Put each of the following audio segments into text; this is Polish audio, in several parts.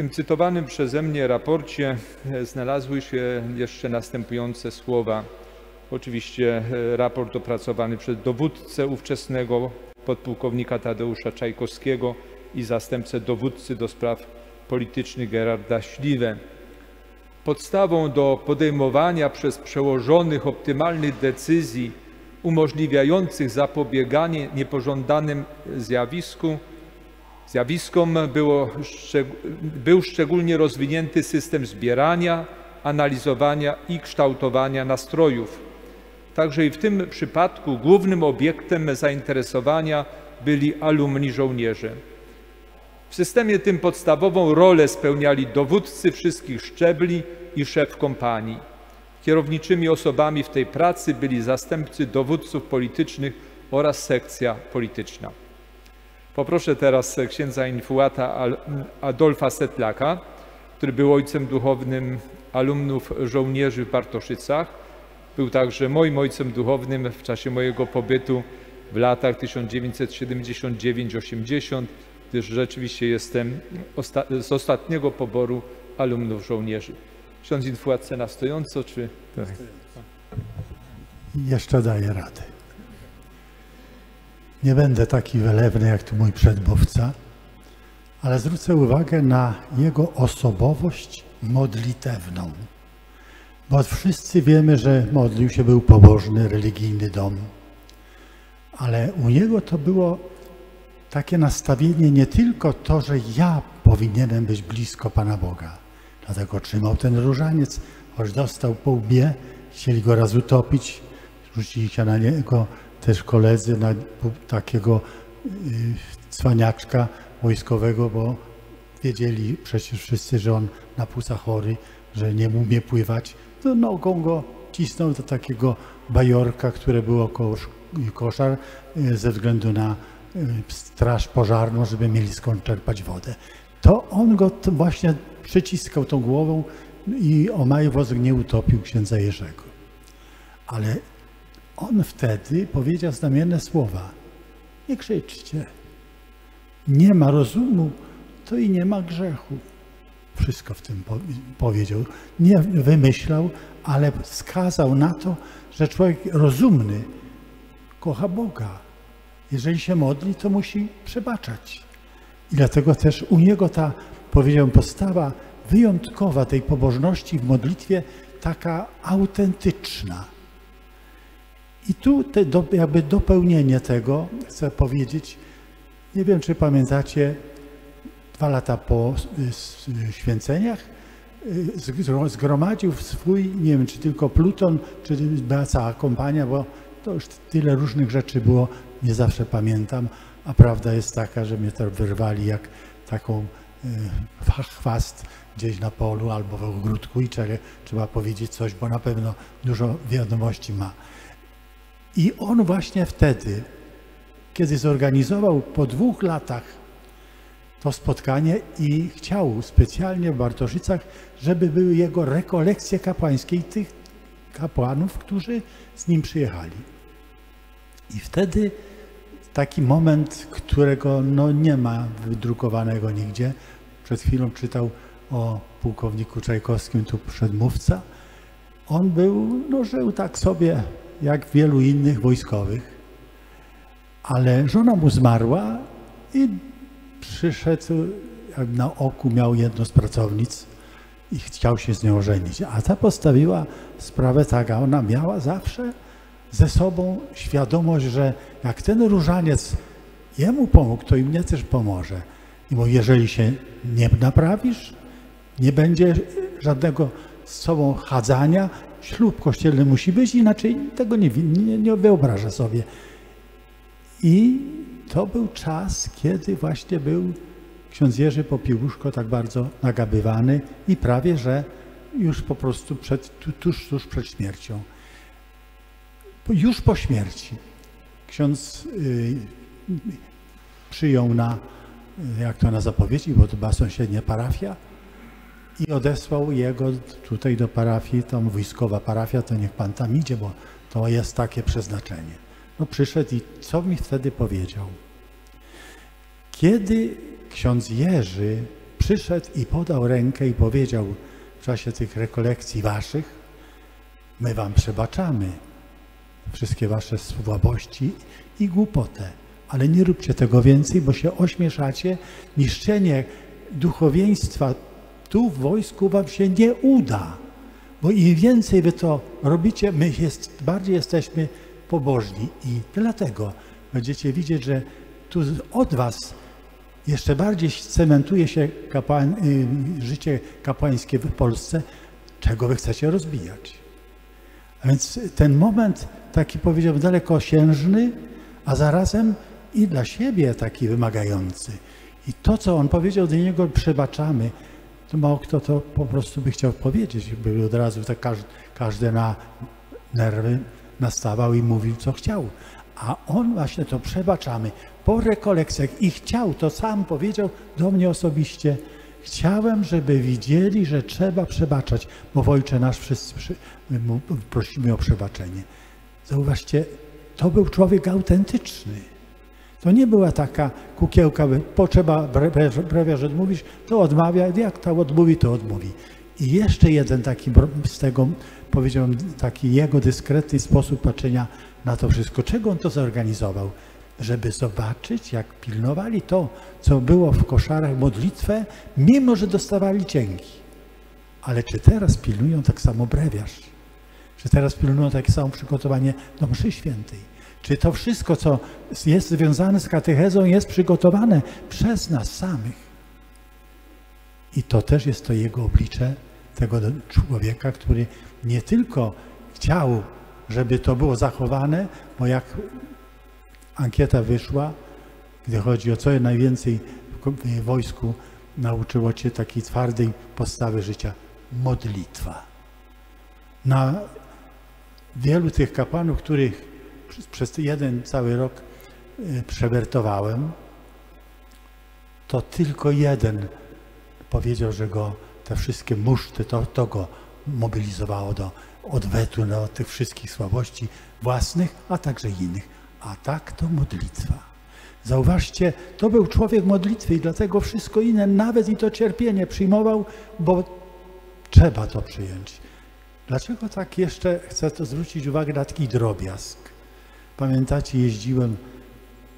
tym cytowanym przeze mnie raporcie e, znalazły się jeszcze następujące słowa. Oczywiście e, raport opracowany przez dowódcę ówczesnego podpułkownika Tadeusza Czajkowskiego i zastępcę dowódcy do spraw politycznych Gerarda Śliwę. Podstawą do podejmowania przez przełożonych optymalnych decyzji umożliwiających zapobieganie niepożądanym zjawisku, zjawiskom było, był szczególnie rozwinięty system zbierania, analizowania i kształtowania nastrojów. Także i w tym przypadku głównym obiektem zainteresowania byli alumni żołnierze. W systemie tym podstawową rolę spełniali dowódcy wszystkich szczebli i szef kompanii. Kierowniczymi osobami w tej pracy byli zastępcy dowódców politycznych oraz sekcja polityczna. Poproszę teraz księdza infuata Adolfa Setlaka, który był ojcem duchownym alumnów żołnierzy w Bartoszycach. Był także moim ojcem duchownym w czasie mojego pobytu w latach 1979-80, gdyż rzeczywiście jestem z ostatniego poboru alumnów żołnierzy. Ksiądz infuat na stojąco, czy... Tak. Jeszcze daję radę. Nie będę taki wylewny jak tu mój przedmówca, ale zwrócę uwagę na jego osobowość modlitewną. Bo wszyscy wiemy, że modlił się, był pobożny, religijny dom. Ale u niego to było takie nastawienie nie tylko to, że ja powinienem być blisko Pana Boga. Dlatego trzymał ten różaniec, choć dostał po łbie, chcieli go raz utopić, rzucili się na niego też koledzy, na takiego y, cwaniaczka wojskowego, bo wiedzieli przecież wszyscy, że on na płuca chory, że nie umie pływać, to nogą go cisnął do takiego bajorka, które było koło koszar y, ze względu na y, straż pożarną, żeby mieli skąd czerpać wodę. To on go właśnie przyciskał tą głową i o maj wozek nie utopił księdza Jerzego. Ale on wtedy powiedział znamienne słowa. Nie krzyczcie. Nie ma rozumu, to i nie ma grzechu. Wszystko w tym powiedział. Nie wymyślał, ale wskazał na to, że człowiek rozumny kocha Boga. Jeżeli się modli, to musi przebaczać. I dlatego też u niego ta, powiedziałem, postawa wyjątkowa tej pobożności w modlitwie, taka autentyczna. I tu te do, jakby dopełnienie tego chcę powiedzieć, nie wiem czy pamiętacie, dwa lata po święceniach y, zgromadził swój, nie wiem czy tylko Pluton, czy cała kompania, bo to już tyle różnych rzeczy było, nie zawsze pamiętam, a prawda jest taka, że mnie to wyrwali jak taką y, chwast gdzieś na polu albo w ogródku i trzeba powiedzieć coś, bo na pewno dużo wiadomości ma. I on właśnie wtedy, kiedy zorganizował po dwóch latach to spotkanie i chciał specjalnie w Bartoszycach, żeby były jego rekolekcje kapłańskie i tych kapłanów, którzy z nim przyjechali. I wtedy taki moment, którego no nie ma wydrukowanego nigdzie. Przed chwilą czytał o pułkowniku Czajkowskim, tu przedmówca. On był, no żył tak sobie jak wielu innych wojskowych, ale żona mu zmarła i przyszedł, jak na oku miał jedno z pracownic i chciał się z nią żenić. A ta postawiła sprawę tak, a ona miała zawsze ze sobą świadomość, że jak ten różaniec jemu pomógł, to i mnie też pomoże. I mówi, jeżeli się nie naprawisz, nie będzie żadnego z sobą chadzania, ślub kościelny musi być, inaczej tego nie, nie, nie sobie. I to był czas, kiedy właśnie był ksiądz Jerzy Popiłuszko tak bardzo nagabywany i prawie, że już po prostu przed, tuż, tuż przed śmiercią. Już po śmierci ksiądz y, przyjął na, jak to na zapowiedzi, bo to była sąsiednia parafia, i odesłał jego tutaj do parafii, tam wojskowa parafia, to niech pan tam idzie, bo to jest takie przeznaczenie. No przyszedł i co mi wtedy powiedział? Kiedy ksiądz Jerzy przyszedł i podał rękę i powiedział w czasie tych rekolekcji waszych, my wam przebaczamy wszystkie wasze słabości i głupotę, ale nie róbcie tego więcej, bo się ośmieszacie. Niszczenie duchowieństwa tu w wojsku wam się nie uda, bo im więcej wy to robicie, my jest, bardziej jesteśmy pobożni i dlatego będziecie widzieć, że tu od was jeszcze bardziej cementuje się y, życie kapłańskie w Polsce, czego wy chcecie rozbijać. A więc ten moment taki powiedziałbym dalekosiężny, a zarazem i dla siebie taki wymagający. I to, co on powiedział do niego, przebaczamy, to mało kto to po prostu by chciał powiedzieć, by od razu tak każdy, każdy na nerwy nastawał i mówił, co chciał. A on właśnie to przebaczamy. Po rekolekcjach i chciał, to sam powiedział do mnie osobiście, chciałem, żeby widzieli, że trzeba przebaczać, bo Ojcze nasz wszyscy prosimy o przebaczenie. Zauważcie, to był człowiek autentyczny. To nie była taka kukiełka, potrzeba brewia, że odmówisz, to odmawia, jak to odmówi, to odmówi. I jeszcze jeden taki z tego, powiedziałbym, taki jego dyskretny sposób patrzenia na to wszystko. Czego on to zorganizował? Żeby zobaczyć, jak pilnowali to, co było w koszarach, modlitwę, mimo że dostawali cienki. Ale czy teraz pilnują tak samo brewiarz? Czy teraz pilnują takie samo przygotowanie do mszy świętej? Czy to wszystko, co jest związane z katechezą, jest przygotowane przez nas samych? I to też jest to jego oblicze tego człowieka, który nie tylko chciał, żeby to było zachowane, bo jak ankieta wyszła, gdy chodzi o co najwięcej w wojsku nauczyło cię takiej twardej postawy życia, modlitwa. Na wielu tych kapłanów, których przez jeden cały rok y, przewertowałem, to tylko jeden powiedział, że go te wszystkie muszty, to, to go mobilizowało do odwetu na tych wszystkich słabości własnych, a także innych. A tak to modlitwa. Zauważcie, to był człowiek modlitwy i dlatego wszystko inne, nawet i to cierpienie przyjmował, bo trzeba to przyjąć. Dlaczego tak jeszcze chcę to zwrócić uwagę na taki drobiazg? Pamiętacie, jeździłem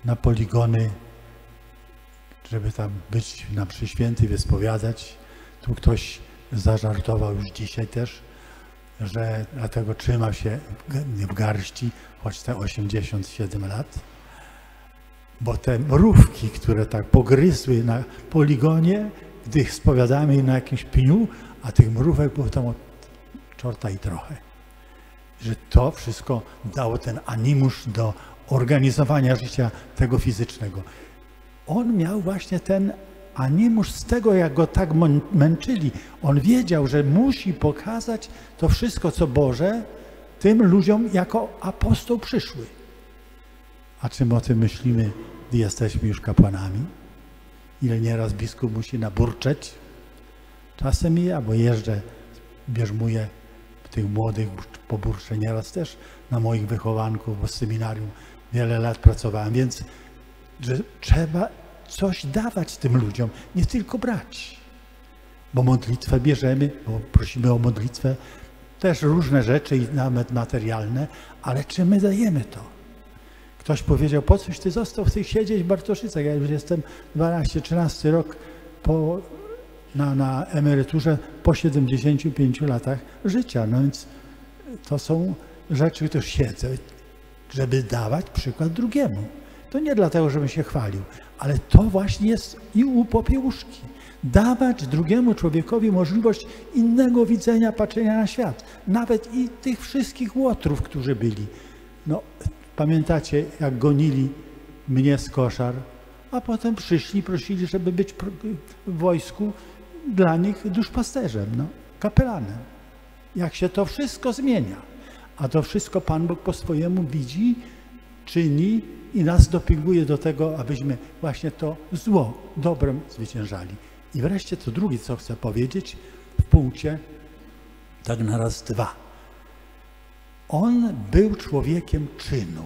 na poligony, żeby tam być na mszy świętej, wyspowiadać. Tu ktoś zażartował już dzisiaj też, że dlatego trzyma się w garści, choć te 87 lat, bo te mrówki, które tak pogryzły na poligonie, gdy spowiadamy na jakimś pniu, a tych mrówek było tam od czorta i trochę. Że to wszystko dało ten animusz do organizowania życia tego fizycznego. On miał właśnie ten animusz z tego, jak go tak męczyli. On wiedział, że musi pokazać to wszystko, co Boże, tym ludziom jako apostoł przyszły. A czym o tym myślimy, gdy jesteśmy już kapłanami? Ile nieraz biskup musi naburczeć? Czasem ja, bo jeżdżę, bierzmuję tych młodych poburczę nieraz też na moich wychowanków, bo w seminarium wiele lat pracowałem, więc że trzeba coś dawać tym ludziom, nie tylko brać. Bo modlitwę bierzemy, bo prosimy o modlitwę, też różne rzeczy i nawet materialne, ale czy my dajemy to? Ktoś powiedział, po coś ty został w tych siedzieć w Bartoszycach? Ja już jestem 12-13 rok po, na, na emeryturze po 75 latach życia. No więc to są rzeczy, które siedzę, żeby dawać przykład drugiemu. To nie dlatego, żebym się chwalił, ale to właśnie jest i u popiełuszki. Dawać drugiemu człowiekowi możliwość innego widzenia, patrzenia na świat. Nawet i tych wszystkich łotrów, którzy byli. No, pamiętacie, jak gonili mnie z koszar, a potem przyszli, prosili, żeby być w wojsku dla nich duszpasterzem, no, kapelanem. Jak się to wszystko zmienia. A to wszystko Pan Bóg po swojemu widzi, czyni i nas dopinguje do tego, abyśmy właśnie to zło dobrem zwyciężali. I wreszcie to drugie, co chcę powiedzieć w punkcie tak na raz dwa. On był człowiekiem czynu.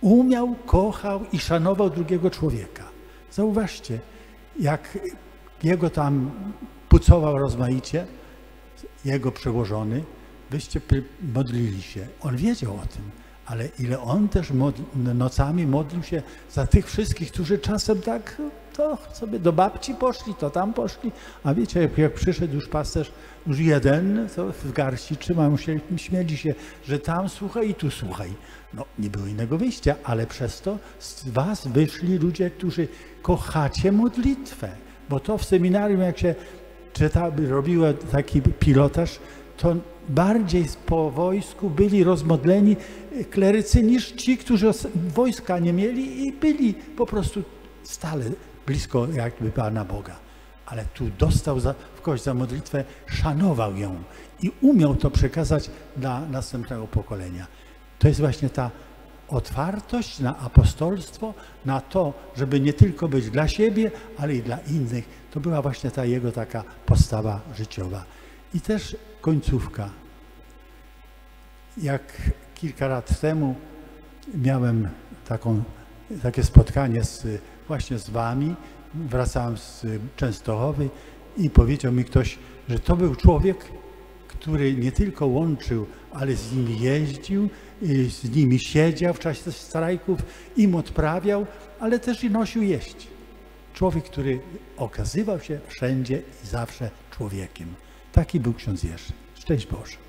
Umiał, kochał i szanował drugiego człowieka. Zauważcie, jak jego tam pucował rozmaicie, jego przełożony, wyście modlili się. On wiedział o tym, ale ile on też modl, nocami modlił się za tych wszystkich, którzy czasem tak to sobie do babci poszli, to tam poszli, a wiecie, jak, jak przyszedł już pasterz, już jeden, to w garści trzymał się, śmieli się, że tam słuchaj i tu słuchaj. No, nie było innego wyjścia, ale przez to z was wyszli ludzie, którzy kochacie modlitwę, bo to w seminarium, jak się czyta, robiło taki pilotaż, to bardziej po wojsku byli rozmodleni klerycy niż ci, którzy wojska nie mieli i byli po prostu stale blisko jakby Pana Boga. Ale tu dostał za, w kość za modlitwę, szanował ją i umiał to przekazać dla następnego pokolenia. To jest właśnie ta otwartość na apostolstwo, na to, żeby nie tylko być dla siebie, ale i dla innych. To była właśnie ta jego taka postawa życiowa. I też końcówka. Jak kilka lat temu miałem taką, takie spotkanie z, właśnie z wami, wracałem z Częstochowy i powiedział mi ktoś, że to był człowiek, który nie tylko łączył, ale z nimi jeździł, z nimi siedział w czasie strajków, im odprawiał, ale też i nosił jeść. Człowiek, który okazywał się wszędzie i zawsze człowiekiem. Taki był ksiądz Jerzy. Szczęść Boże.